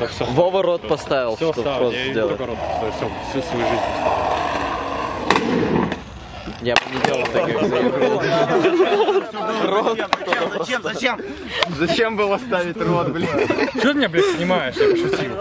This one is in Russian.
Да все. Вова рот поставил, Все что ставил, просто я и сделать. рот поставлю. Все, всю свою жизнь поставил. Я бы не делал таких Зачем, зачем? Зачем было ставить рот, блин? Что ты меня, блядь, снимаешь? Я пошутил.